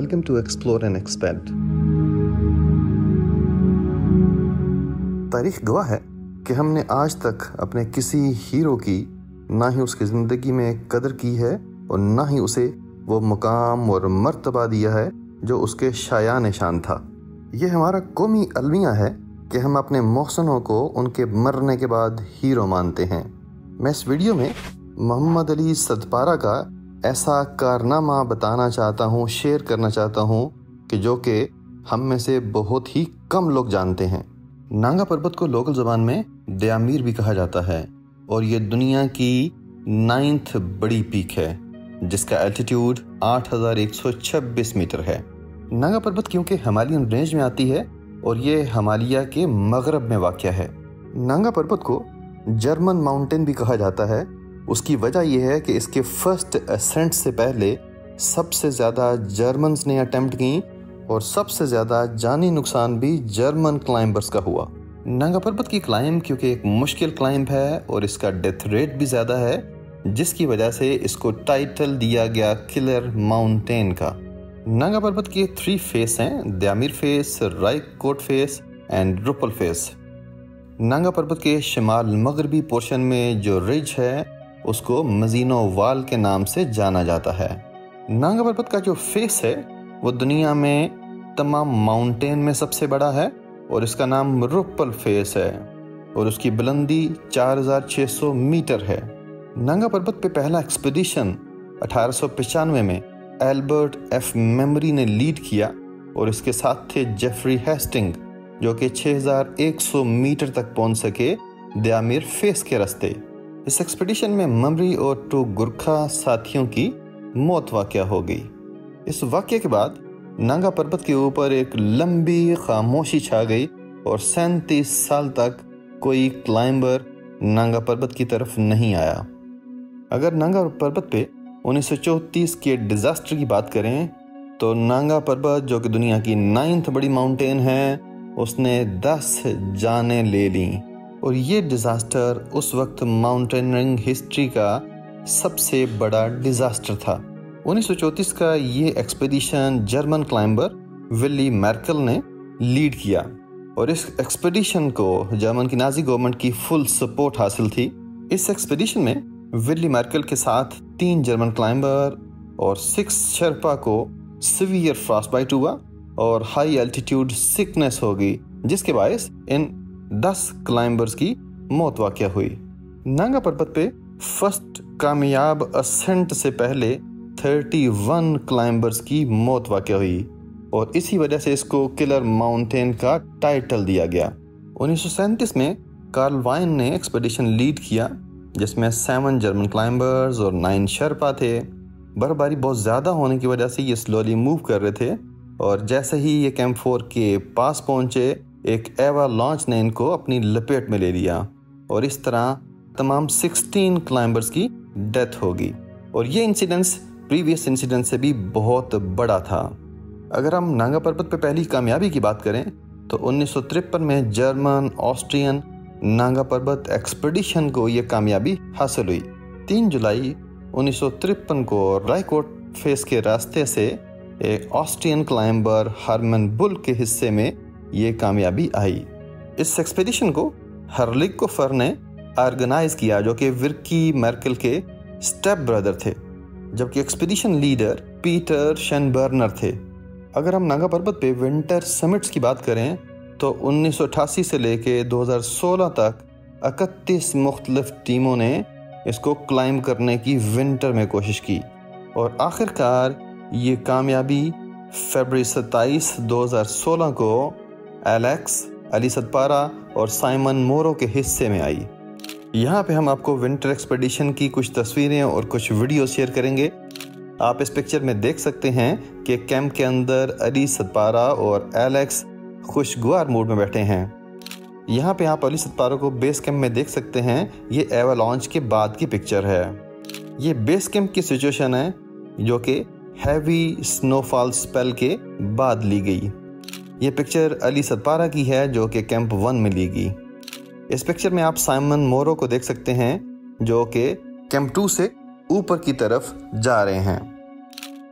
Welcome to Explore and Expand. तारीख गवाह है कि हमने आज तक अपने किसी हीरो की ना ही उसकी ज़िंदगी में कदर की है और ना ही उसे वो मुकाम और मर्तबा दिया है जो उसके शाया निशान था ये हमारा कौमी अलमिया है कि हम अपने मोहसनों को उनके मरने के बाद हीरो मानते हैं मैं इस वीडियो में मोहम्मद अली सदपारा का ऐसा कारनामा बताना चाहता हूँ शेयर करना चाहता हूँ कि जो कि हम में से बहुत ही कम लोग जानते हैं। नांगा पर्वत को लोकल जबान में दयामीर भी कहा जाता है और ये दुनिया की नाइन्थ बड़ी पीक है जिसका एल्टीट्यूड 8,126 मीटर है। नांगा पर्वत क्योंकि हिमालयन रेंज में आती है और ये हिमालय के मगरब में वाक़ है। नांगा पर्वत को जर्मन माउंटेन भी कहा जाता है उसकी वजह यह है कि इसके फ़र्स्ट असेंट से पहले सबसे ज़्यादा जर्मन्स ने अटेम्प्ट की और सबसे ज़्यादा जानी नुकसान भी जर्मन क्लाइंबर्स का हुआ। नंगा पर्वत की क्लाइंब क्योंकि एक मुश्किल क्लाइंब है और इसका डेथ रेट भी ज़्यादा है, जिसकी वजह से इसको टाइटल दिया गया किलर माउंटेन का। नंगा पर्वत के थ्री फेस हैं Diamer face Raikot face and Rupal face Nanga Parbat के शिमाल मगरबी पोर्शन में जो रिज है उसको मजीनो वाल के नाम से जाना जाता है। नांगा पर्वत का जो फेस है, वो दुनिया में तमाम माउंटेन में सबसे बड़ा है और इसका नाम रुपल फेस है और उसकी बुलंदी 4600 मीटर है। नांगा पर्वत पे पहला एक्सपीडिशन अठारह में एल्बर्ट एफ़ मेमरी ने लीड किया और इसके साथ थे जेफरी हेस्टिंग जो कि 6100 मीटर तक पहुँच सके दयामिर फेस के रास्ते। इस एक्सपीडिशन में ममरी और टू गुरखा साथियों की मौत वाक़ हो गई। इस वाक्य के बाद नांगा पर्वत के ऊपर एक लंबी खामोशी छा गई और सैंतीस साल तक कोई क्लाइंबर नांगा पर्वत की तरफ़ नहीं आया। अगर नांगा पर्वत पे उन्नीस के डिजास्टर की बात करें तो नांगा पर्वत जो कि दुनिया की नाइन्थ बड़ी माउंटेन है, उसने दस जाने ले ली। और ये डिज़ास्टर उस वक्त माउंटेनियरिंग हिस्ट्री का सबसे बड़ा डिज़ास्टर था। 1934 का ये expedition German climber Willy Merkl ने लीड किया। और इस एक्सपेडिशन को जर्मन की नाजी गवर्नमेंट की फुल सपोर्ट हासिल थी। इस एक्सपेडिशन में विली मैर्कल के साथ तीन जर्मन क्लाइंबर और सिक्स शर्पा को सिवियर फ्रॉस्टबाइट हुआ और हाई एल्टीट्यूड सिकनेस हो गई जिसके बायस इन दस क्लाइंबर्स की मौत वाक़ हुई। नांगा पर्वत पे फ़र्स्ट कामयाब असेंट से पहले 31 क्लाइंबर्स की मौत वाक़ हुई और इसी वजह से इसको किलर माउंटेन का टाइटल दिया गया। उन्नीस सौ सैंतीस में कार्ल वाइन ने एक्सपेडिशन लीड किया, जिसमें सेवन जर्मन क्लाइंबर्स और नाइन शर्पा थे। बर्फबारी बहुत ज़्यादा होने की वजह से ये स्लोली मूव कर रहे थे और जैसे ही ये कैंप फोर के पास पहुँचे एक एवा लॉन्च ने इनको अपनी लपेट में ले लिया और इस तरह तमाम 16 क्लाइंबर्स की डेथ होगी। और ये इंसिडेंस प्रीवियस इंसिडेंट से भी बहुत बड़ा था। अगर हम नांगा पर्वत पर पहली कामयाबी की बात करें तो उन्नीस सौ तिरपन में जर्मन, ऑस्ट्रियन नांगा पर्वत एक्सपेडिशन को यह कामयाबी हासिल हुई। तीन जुलाई उन्नीस सौ तिरपन को रायकोट फेस के रास्ते से एक ऑस्ट्रियन क्लाइंबर हारमन बुल के हिस्से में ये कामयाबी आई। इस एक्सपेडिशन को हरलिक को फर ने ऑर्गेनाइज किया, जो कि विरकी मर्कल के स्टेप ब्रदर थे, जबकि एक्सपेडिशन लीडर पीटर शनबर्नर थे। अगर हम नागा पर्वत पे विंटर समिट्स की बात करें तो 1988 से लेके 2016 तक इकतीस मुख्तलिफ़ टीमों ने इसको क्लाइम करने की विंटर में कोशिश की। और आखिरकार ये कामयाबी फरवरी 27 2016 को एलेक्स, अली सतपारा और साइमन मोरो के हिस्से में आई। यहाँ पे हम आपको विंटर एक्सपेडिशन की कुछ तस्वीरें और कुछ वीडियो शेयर करेंगे। आप इस पिक्चर में देख सकते हैं कि कैंप के अंदर अली सतपारा और एलेक्स खुशगवार मूड में बैठे हैं। यहाँ पे आप अली सतपारा को बेस कैंप में देख सकते हैं। ये एवा लॉन्च के बाद की पिक्चर है। ये बेस कैंप की सिचुएशन है, जो कि हैवी स्नोफॉल स्पेल के बाद ली गई। ये पिक्चर अली सतपारा की है, जो कि कैंप वन में ली गई। इस पिक्चर में आप साइमन मोरो को देख सकते हैं, जो कि कैंप टू से ऊपर की तरफ़ जा रहे हैं।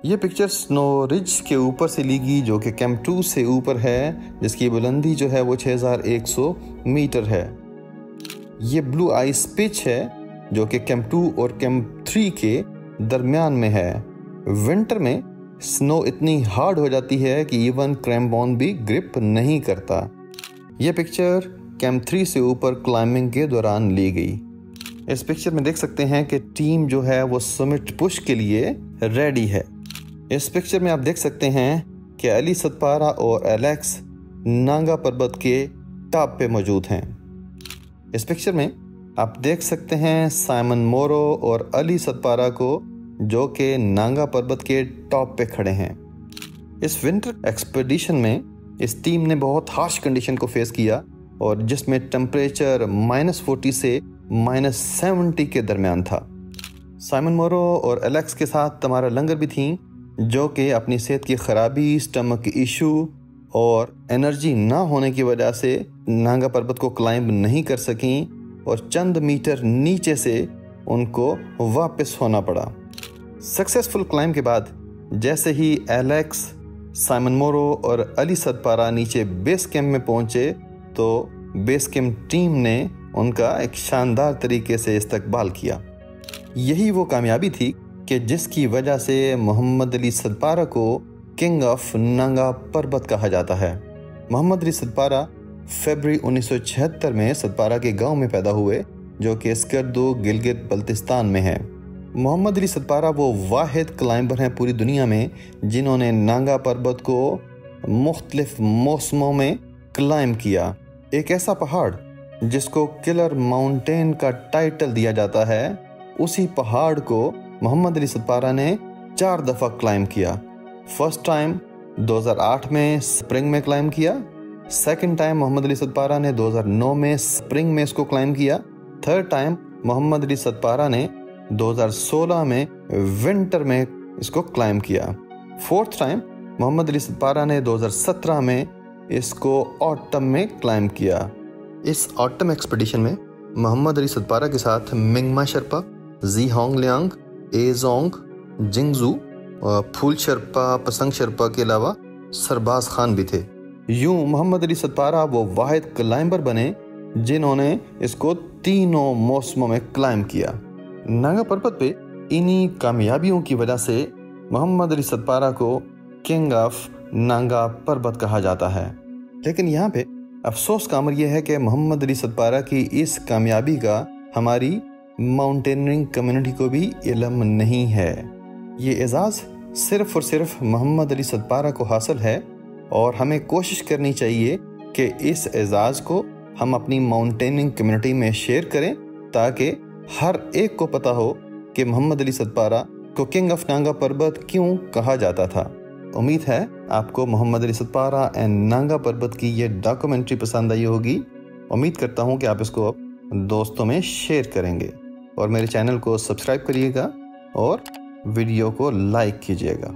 ये पिक्चर स्नो रिज के ऊपर से ली गई, जो कि कैंप टू से ऊपर है, जिसकी बुलंदी जो है वो 6100 मीटर है। ये ब्लू आइस पिच है, जो कि कैंप टू और कैंप थ्री के दरमियान में है। विंटर में स्नो इतनी हार्ड हो जाती है कि इवन क्रैम्बॉन भी ग्रिप नहीं करता। यह पिक्चर कैंप थ्री से ऊपर क्लाइंबिंग के दौरान ली गई। इस पिक्चर में देख सकते हैं कि टीम जो है वो समिट पुश के लिए रेडी है। इस पिक्चर में आप देख सकते हैं कि अली सतपारा और एलेक्स नांगा पर्वत के टॉप पे मौजूद हैं। इस पिक्चर में आप देख सकते हैं साइमन मोरो और अली सतपारा को जो कि नांगा पर्वत के टॉप पे खड़े हैं। इस विंटर एक्सपेडिशन में इस टीम ने बहुत हार्श कंडीशन को फेस किया और जिसमें टेम्परेचर माइनस फोर्टी से माइनस सेवेंटी के दरमियान था। साइमन मोरो और एलेक्स के साथ तमारा लंगर भी थी, जो कि अपनी सेहत की खराबी, स्टमक इशू और एनर्जी ना होने की वजह से नांगा पर्वत को क्लाइंब नहीं कर सकें और चंद मीटर नीचे से उनको वापस होना पड़ा। सक्सेसफुल क्लाइंब के बाद, जैसे ही एलेक्स साइमन मोरो और अली सदपारा नीचे बेस कैंप में पहुँचे तो बेस कैंप टीम ने उनका एक शानदार तरीके से इस्तकबाल किया। यही वो कामयाबी थी कि जिसकी वजह से मोहम्मद अली सदपारा को किंग ऑफ़ नंगा पर्वत कहा जाता है। मोहम्मद अली सदपारा फरवरी 1976 में सदपारा के गाँव में पैदा हुए, जो कि स्कर्दो, गिलगित बल्तिस्तान में है। मोहम्मद अली सतपारा वो वाहिद क्लाइंबर हैं पूरी दुनिया में, जिन्होंने नांगा पर्वत को मुख्तलिफ़ मौसमों में क्लाइंब किया। एक ऐसा पहाड़, जिसको किलर माउंटेन का टाइटल दिया जाता है, उसी पहाड़ को मोहम्मद अली सतपारा ने चार दफ़ा क्लाइम किया। फ़र्स्ट टाइम 2008 में स्प्रिंग में क्लाइम किया। सेकंड टाइम मोहम्मद अली सतपारा ने 2009 में स्प्रिंग में इसको क्लाइम किया। थर्ड टाइम मोहम्मद अली सतपारा ने 2016 में विंटर में इसको क्लाइम किया। फोर्थ टाइम मोहम्मद अली सतपारा ने 2017 में इसको ऑटम में क्लाइम किया। इस ऑटम एक्सपेडिशन में मोहम्मद अली सतपारा के साथ Mingma Sherpa, Ji Hong Liang, ए जोंग जिंगजू फूल शर्पा, पसंग शर्पा के अलावा सरबाज खान भी थे। यूँ मोहम्मद अली सतपारा वो वाहिद क्लाइंबर बने जिन्होंने इसको तीनों मौसमों में क्लाइम किया। नागा पर्वत पे इन्हीं कामयाबियों की वजह से मोहम्मद अली सतपारा को किंग ऑफ़ नांगा पर्वत कहा जाता है। लेकिन यहाँ पे अफसोस का अमर यह है कि मोहम्मद अली सतपारा की इस कामयाबी का हमारी माउंटेनरिंग कम्युनिटी को भी इलम नहीं है। ये एजाज़ सिर्फ़ और सिर्फ़ मोहम्मद अली सतपारा को हासिल है और हमें कोशिश करनी चाहिए कि इस एजाज़ को हम अपनी माउंटेनिंग कम्युनिटी में शेयर करें ताकि हर एक को पता हो कि मोहम्मद अली सतपारा को किंग ऑफ़ नांगा पर्वत क्यों कहा जाता था। उम्मीद है आपको मोहम्मद अली सतपारा एंड नांगा पर्वत की ये डॉक्यूमेंट्री पसंद आई होगी। उम्मीद करता हूँ कि आप इसको अब दोस्तों में शेयर करेंगे और मेरे चैनल को सब्सक्राइब करिएगा और वीडियो को लाइक कीजिएगा।